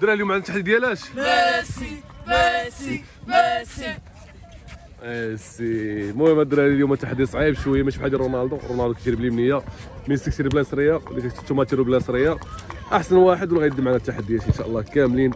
الدراري اليوم عندنا التحدي ديالاش؟ ميسي ميسي ميسي ميسي المهم الدراري اليوم التحدي صعيب شوية ماشي بحال رونالدو. رونالدو كيجري باليمنيه ميسي كيجري بلا سريه اللي كتشوفوا تيرو بلا سريه أحسن واحد ولا غيدي معنا التحديات إن شاء الله كاملين.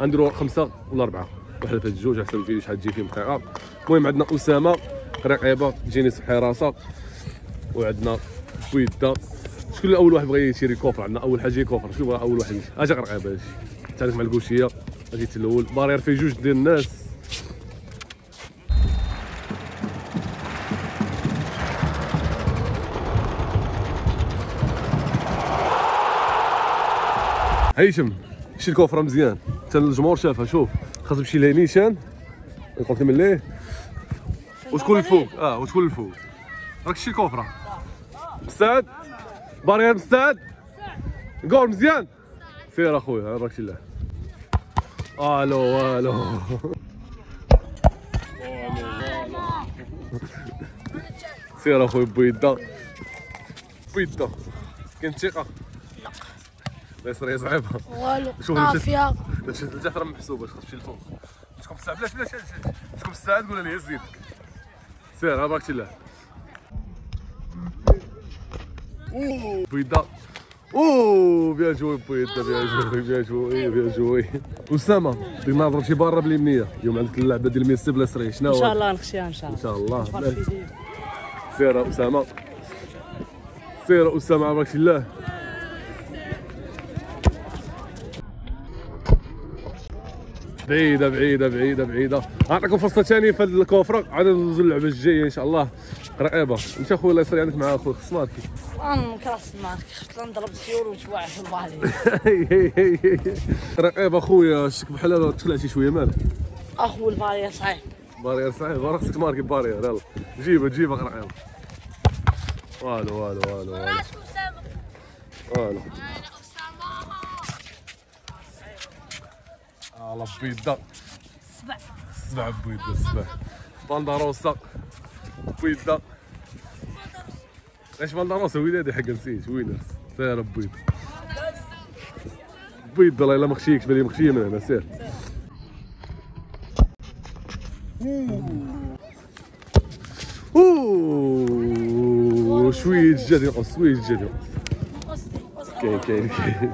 غنديروا خمسة ولا أربعة. واحدة في الجوج أحسن فيديو شحال تجي فيه دقيقه المهم عندنا أسامة قريقيبه جيني حراسة وعندنا بويدا شكون اول واحد بغى يشري كوفر عندنا أول حاجة كوفر بغى أول واحد أجي قرقيبه أجي تعرف مع الكوشيه أجي الأول. بارير فيه جوج ديال الناس. هيثم شي الكوفرة مزيان. حتى الجمهور شافها شوف. خاص يمشي لها نيشان قلت من ليه. وشكون الفوق؟ آه وشكون الفوق؟ راك شي الكوفرة. مستعد؟ بارير مستعد. جول مزيان. سير اخويا راك شي له ألو ألو. سير اخويا بويدا بويدا كاين ثقة. لا يسري صعيبة. والو شوف طافيه باش الجحر محسوبه خاص تمشي للفوق تكون مستعد بلاش بلاش تكون مستعد قول لي هز يدك سير ها بارك الله. بيضا اوه بيان جوي بيضا بيان جوي بيان جوي بيان جوي اسامه بدنا نضرب شي بره باليمنيه اليوم عندك اللعبه ديال ميسي بلا سري شنو ان شاء الله نخشيها ان شاء ان الله شاء الله سير اسامه سير اسامه بارك الله بعيدة بعيدة بعيدة بعيدة أعطيكم فرصة ثانية في هذه الكوفرة عاد ندوزو اللعبة الجاية إن شاء الله رقيبة أنت أخويا الله يسري عندك مع أخويا خصماتك أنا كراس معك خفت نضرب السيور وتوعي في البالي رقيبة أخويا شك بحال تخلعتي شوية مالك. أخو البالي صعيب بارير صحيح. راه خصك ماركي بارير يلا. جيبها جيبها رقيبة والو والو والو والو. والو. على بيضة سبع. سبع بيضة سبع. بندروسة بيضة إيش بندروسة ولادي حق نسيت وين سير بيض. بيض والله الا مخشيكش بالي مخشيه من هنا سير أوه. شوية جد ينقص شوية جد ينقص كاين كاين كاين.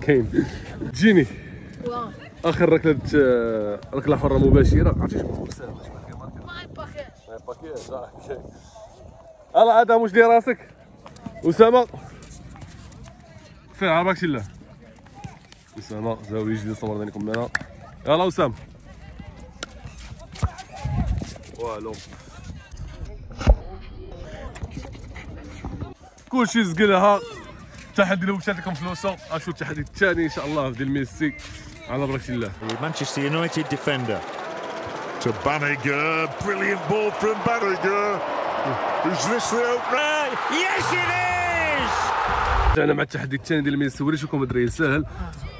كاين جيني آخر ركلة آه، ركلة حرة مباشرة. عرفتي شكون الله آدم واش داير راسك؟ أسامة. سير على باكش الله أسامة زاوية جديدة صورنا لكم منها يلا أسامة. والو. كلشي زقلها. التحدي اللي وشات لكم فلوسه أشوف التحدي الثاني إن شاء الله ديال ميسي على بركه الله Manchester United defender. To Banniger. Brilliant ball from Banniger. Who's this the opener? Yes, it is! أنا مع التحدي الثاني ديال ميسي وريت لكم الدراري ساهل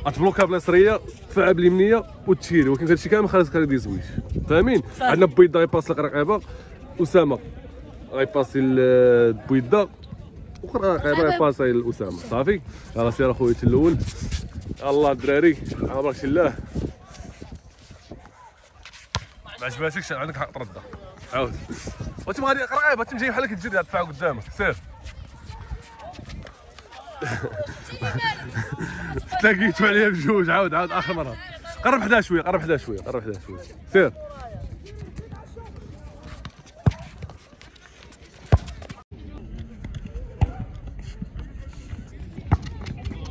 اتبلوكا بلا سريه تفعل باليمنيه وتشيري ولكن هادشي كامل خلاص كان زويج فاهمين؟ عندنا بويدا غيباس لقرقيبة أسامة غيباسي لبويدا وقرقيبه غيباسي لاسامه صافي؟ يلاه سير أخويا أنت الأول. الله الدراري على بركة الله. ما عجباتكش عندك حق ترد؟ عاود. وانت غادي قرقيبه انت جاي بحالك تجري تدفع قدامك. سير. تلاقيتو عليها بجوج. عاود عاود آخر مرة. قرب حدا شوية قرب حدا شوية قرب حدا شوية سير.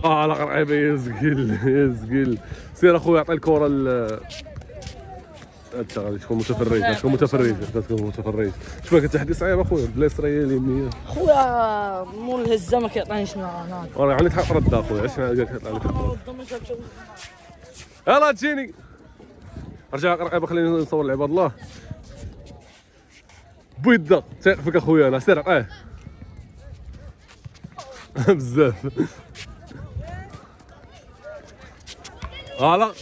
آه على قرعيبه يا زقيل يا زقيل سير اخويا عطي الكره أنت غادي تكون متفرج تكون متفرج تكون متفرج. شوف لك التحدي صعيب أخويا بلا سريه اليمنيه خويا مول الهزه ما كيعطينيش هناك وأنا عندك حق رد أخويا. علاش أنا قلت لك يلا تجيني أرجع قرقيبه خليني نصور لعباد الله. بيضة. تيقفك أخويا أنا سير عطيه بزاف. غلط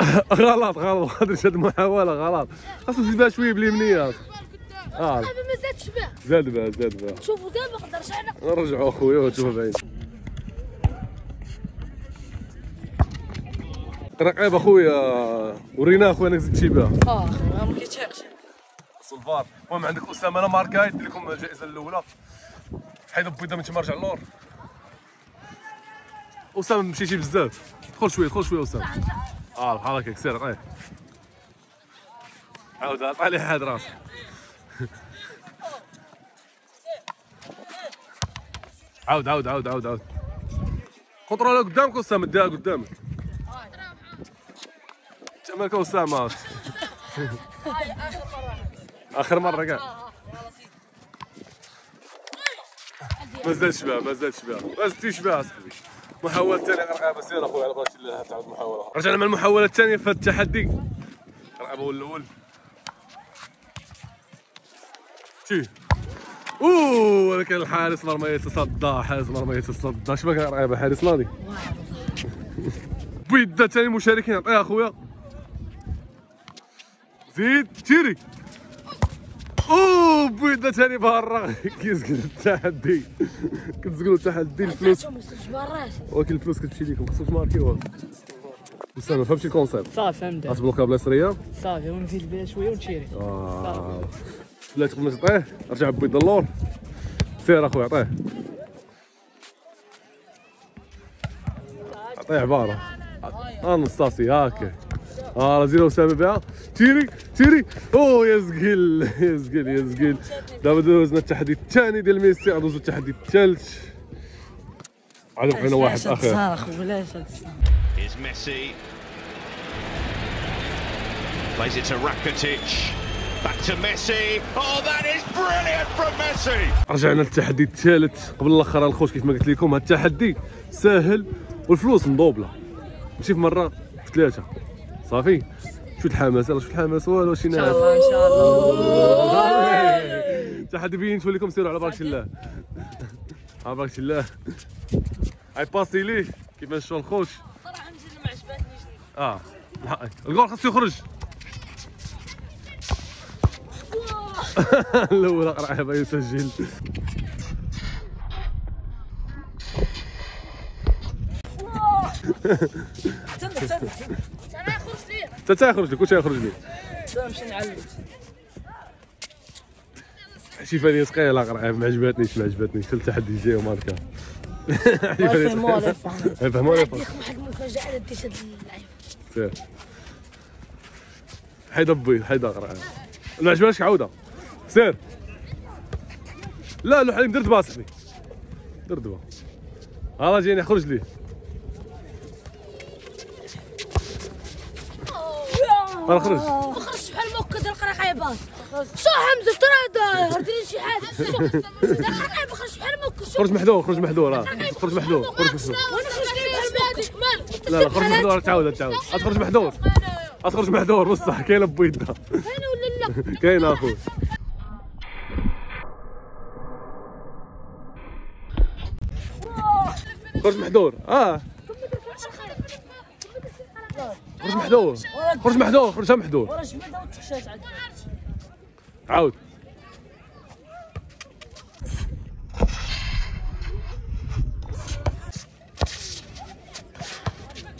غلط غلط. أدري هاد المحاولة غلط. خاصو تزيدها شوية باليمنية آه. ما زادش به زاد بها زاد بها. شوفوا دابا نقدرش أنا؟ نرجعوا اخويا وتشوف بعيد. رقيب اخويا ورينا اخويا أنك زدتي بها آه. ما كيتحقش الفار. المهم عندك أسامة أنا ماركا يدير لكم الجائزة الأولى. حيد بيضه من تما رجع اللور. أسامة مشيتي بزاف. دخل شوية دخل شوية أسامة. آه بحال هكاك سير طيب عاود عطى عليه حاد راسك. عاود عاود عاود عاود عاود خطرة قدامك اسامه ديها قدامك. تمالك اسامه آخر مرة كاع ما زالش بها ما زالش بها ما زدتيش بها اصاحبي محاولة ثانية رقابة سير اخويا على بركة الله تعاود محاولة. رجعنا مع المحاولة الثانية في التحدي. رقابة هو الأول. تي أوه ولكن الحارس مرمى يتصدى حارس مرمى يتصدى. اش بك رقابة حارس ناضي بيدا ثاني المشاركين عطيها أخويا. زيد تيري أوه بيضة ثاني برا كيسكن التحدي. كتقولوا التحدي الفلوس. ولكن الفلوس كتمشي ليكم خصوش ماركيوها اسامه فهمتي الكونسيبت؟ صافي فهمت غتبلوكا بلا سرية. صافي ونفيد بها شوية ونشيري. آه. لا تقبل تعطيه. رجع بيض اللور سير اخويا عطيه عطيه عبارة. آه نصاصي هاكا آه زيرو اسامه بها تيري تيري. أوه يا زقيل يا زقيل يا زقيل دابا دوزنا التحدي الثاني ديال ميسي غندوزو التحدي الثالث عاد بقينا واحد آخر. صارخ بلاش هاد Here's Messi. Plays it to Rakitic. Back to Messi. Oh, that is brilliant from Messi. رجعنا للتحدي الثالث قبل الآخر الخوش كيف ما قلت لكم هذا التحدي ساهل والفلوس مضوبلة. ماشي في مرة في ثلاثة. صافي. شو الحماس؟ يلا شو الحماس؟ والو شي إن شاء ناس الله إن شاء الله. تحدي بين نشوف لكم سيروا على بركة الله. على بركة الله. هاي باسي ليه كيفاش شو الخوش ما عجبتنيش آه. الحق. الجول خاصو يخرج. الأول اقرا هذا يسجل. أنا حتى تيخرج لك واش يخرج لك؟ نمشي نعلم. شي فاني ثقيله اقرا ما عجبتنيش ما عجبتنيش حتى التحدي الجاي وماركا يفهموا هذا يفهم فهموا لي عندي واحد المفاجأة لديت هاد اللعيب سير. حيد بيض حيد اقرا ما عجبهاش عاودها سير. لا لو حليم درت با صاحبي درت با ها جيني خرج لي. ما خرجش بحال ما كدير قرقيبات شو حمزه ترى هرتي شي حاجة. شو قرقيب خرج بحال ما كنت خرج محذور خرج محذور خرج محذور. خرج محذور. خرجت لا لا خرج محذور تعاود تعاود. تخرج محذور. تخرج محذور بصح كاينة بيضه أنا ولا لا؟ كاينة اخويا خرج محذور. آه. خرج محذور. خرج محذور خرج محذور. ورا جبده وتخشاش عاد. عاود.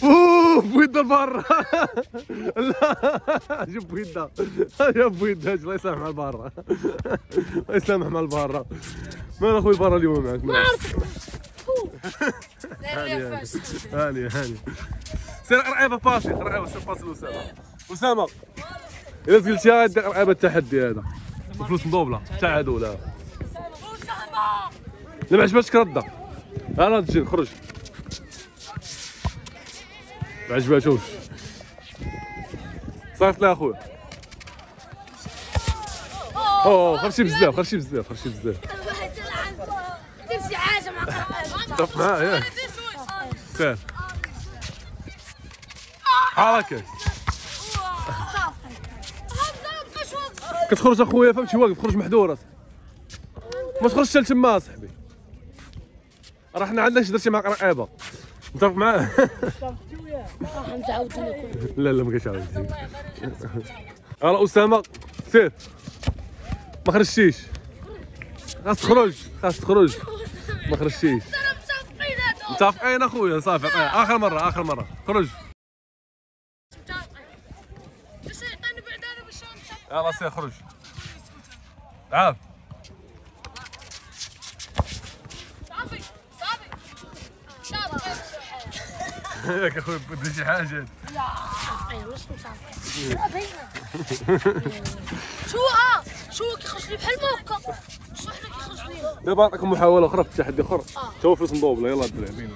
أوه بويدا برا. لا جيب بويدا جاب بويدا الله يسامح مع البارة الله يسامح مع البارة مال أخوي البارة اليوم معك. مال هاني هاني. سير رعيبه باسي رعيبه سير باسي لاسامه اسامه إذا قلتيها يديك رعيبه التحدي هذا. الفلوس مضوبلة تاع هادو لا لا ما عجبتش رده أنا تجي خرج. ما عجباتوش صيفط لها أخويا. أوه خرجتي بزاف خرجتي بزاف خرجتي بزاف. دير شي حاجة مع معاه ياك هكاك كتخرج اخويا فهمتي واقف خرج محذور. ما تخرجش حتى تما صاحبي. راه حنا عندنا شي درتي مع قرقيبه متفق معاه لا لا ما كاينش عاود. راه أسامة سير. ما خرجتيش. خاص تخرج خاص تخرج. ما خرجتيش. متفقين أخويا صافي. عطيه. آخر مرة آخر مرة. خرج يلا سير خرج. تعال. صافي صافي صافي ياك أخوي بدي شي حاجة. ايوا واش مصافي شو آه شو كيخرج لي بحال ما هكا دابا نعطيكم محاولة أخرى في التحدي اخر تو فلوس مضوبله يلا بلا بين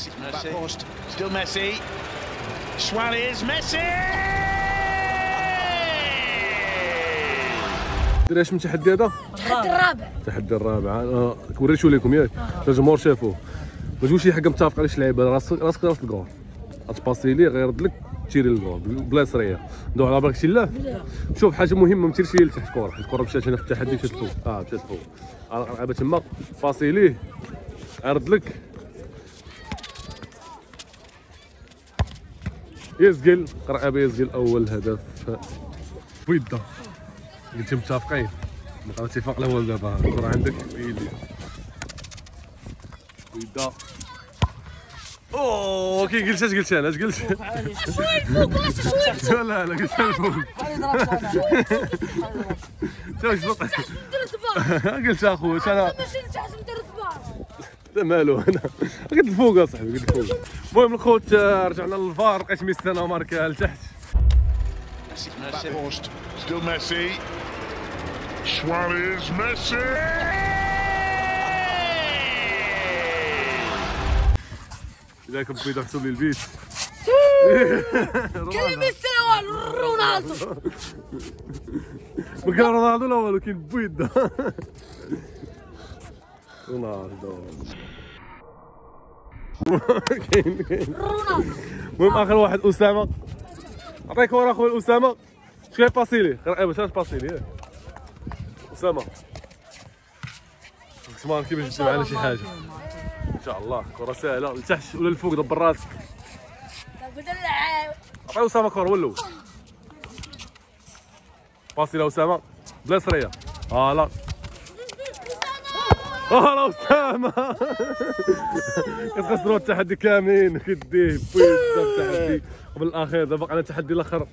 Back post, still Messi. Suarez, Messi! دري من التحدي هذا؟ التحدي الرابع. التحدي الرابع. آه، وريتو لكم ياك. الجمهور شافوه ما تقولش شي حاجة متفق على شي لعيبة. راسك راسك راس الكور غتباسي ليه غيرد لك تيري الكور بلا سريه ندوي على بركه الله شوف حاجة مهمة ما تيرش ليه لتحت الكره حيت الكره مشات هنا في التحدي مشات فوق آه مشات فوق لعبه تما باسي ليه عرض لك. يزقل. قرعه يزقل أول هدف. بيضه قلتي متفقين. نبقى اتفاق الأول دابا. الكرة عندك؟ ويلي بيضه أوه كي قلت اش قلت أنا؟ اش قلت؟ شوي الفوق شوي لا لا قلت أنا. فوق شوف شوف ندير الدبار قلت اخويا أنا؟ لا مالو أنا. قلت الفوق اصاحبي قلت الفوق. المهم الخوت آه، رجعنا للفار. لقيت ميسي أنا ماركا لتحت Still Messi. Suarez, Messi. كان بيضه حسب لي البيت. ميسي والو رونالدو. ما كان رونالدو لا والو كاين بيضه رونالدو. كاين كاين رونالدو. المهم آخر واحد أسامة. عطيك ورا اخويا أسامة. شكون باسيلي شنو باسيلي اسامه عثمان كيفاش جبت معنا شي حاجة؟ إن شاء الله. كره سهله لتحت ولا الفوق دبر راسك. بدل العاود عطي اسامه كره ولا باسي لاسامه بلا سريه فوالا فوالا اسامه كتخسروا التحدي كاملين. كديه بيتزا التحدي قبل الاخير دابا بقى التحدي الآخر.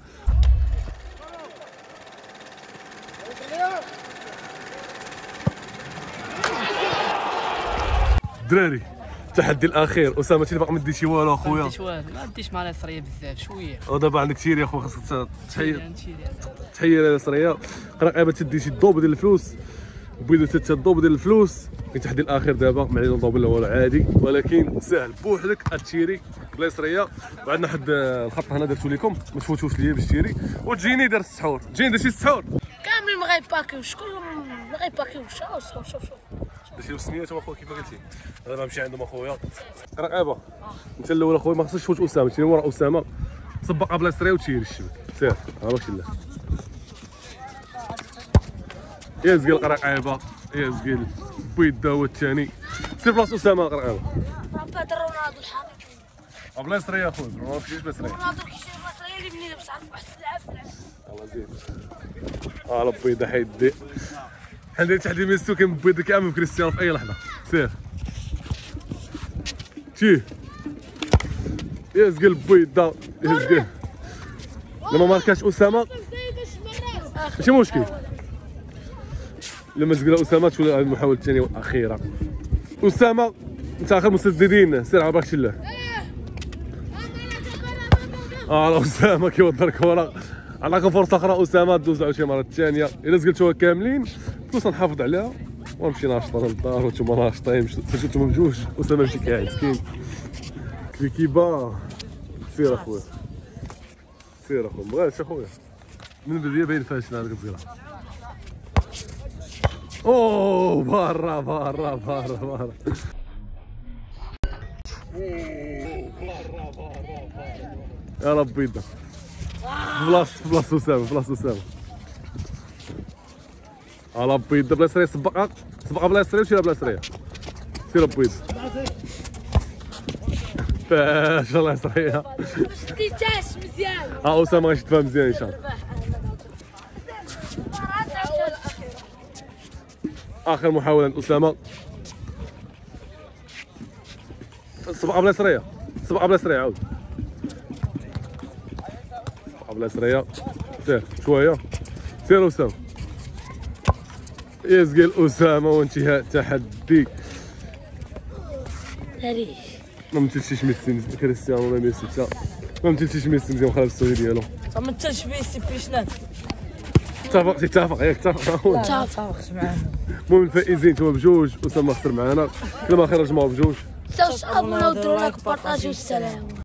دراري التحدي الأخير. أسامة تي باقي ما ديتي والو أخويا؟ ما ديش والو. ما ديش مع السريه بزاف. شوية. ودابا عندك تيري أخويا خاصك تحير نمشي تحيه للسريه قريبه تدي شي الضوب ديال الفلوس. بيدو تتا الضوب ديال الفلوس. التحدي الأخير دابا ما علينا نضوب لا والو عادي. ولكن سهل. بوحدك التيري بلا سريه وعندنا حد الخط هنا درتو لكم ما تفوتوش ليا باش تيري وتجيني دار السحور. تجيني دار شي السحور. كاملين ما غيباكيوش كلهم ما غيباكيوش شوف شوف شوف درتي له اخويا كيف ما قلتي؟ دابا نمشي عندهم أخويا. رقابه أنت الأول أخويا ما خصكش تفوت أسامة. تيري ورا أسامة؟ صبق بلا سريه وتيري الشبك سير. على وجه الله يزقل قرقعيبه يزقل بيدا هو الثاني. سير بلاص أسامة قرقعيبه هذا رونالدو الحقيقي بلا سريه اخويا ما فيش بلا سريه رونالدو كيشير مصري اللي بني باش عرف واحد تلعب الله زين آه بيضا حيدي حنا تحدي ميسو كان بيضا كامل كريستيانو في أي لحظة. سير. تيه يزقل بيضا يزقل لما ماركاش أسامة. ماشي مشكل؟ لما زقل أسامة تولي هذه المحاولة الثانية والأخيرة. أسامة أنت آخر مسددين سير على بركه الله آه أسامة كيوضر الكره عطاكم فرصة أخرى أسامة دوز على شي مرة ثانية الا زقلتوها كاملين فلوس نحافظ عليها. ونمشي ناشطه للدار وأنتم ناشطين أنتم بجوج اسامه مشي قاعد مسكين. كيكيبا سير اخويا سير اخويا مبغاش اخويا من البدايه باين فاشل هذيك الزيره أوه برا برا برا برا يا ربي بلاص بلاص اسامه بلاص اسامه على بيض. بلا سريه سبقها سبقها بلا سريه وشيلها بلا سريه سير بيض فاش الله يسريها شديتاش مزيان آه اسامه غيشدها مزيان إن شاء الله. آخر محاولة أسامة. سبقها بلا سريه سبقها بلا سريه عاود. سبقها بلا سريه سير شوية. سير اسامه يزقل اسامه وانتهاء التحدي ما مثلتيش ميسي كريستيانو ولا ميسي حتى ما مثلتيش ميسي مزيان خلف السوري ديالو ما تمثلش ميسي فيشنات اتفق تتفق ياك اتفق لا تفاوقت معاه المهم الفائزين انتما بجوج اسامه خسر معنا كلمه خير جمعوا بجوج. سوس ابونا ودرو لايك بارطاجيو السلام.